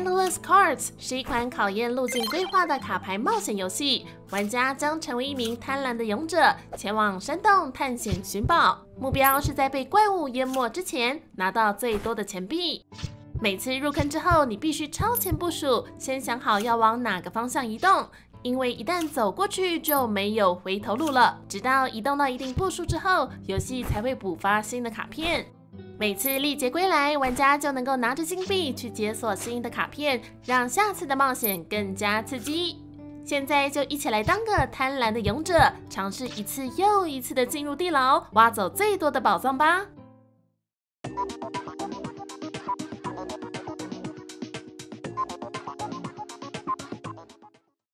Endless Cards 是一款考验路径规划的卡牌冒险游戏，玩家将成为一名贪婪的勇者，前往山洞探险寻宝，目标是在被怪物淹没之前拿到最多的钱币。每次入坑之后，你必须超前部署，先想好要往哪个方向移动，因为一旦走过去就没有回头路了。直到移动到一定步数之后，游戏才会补发新的卡片。每次历劫归来，玩家就能够拿着金币去解锁新的卡片，让下次的冒险更加刺激。现在就一起来当个贪婪的勇者，尝试一次又一次的进入地牢，挖走最多的宝藏吧！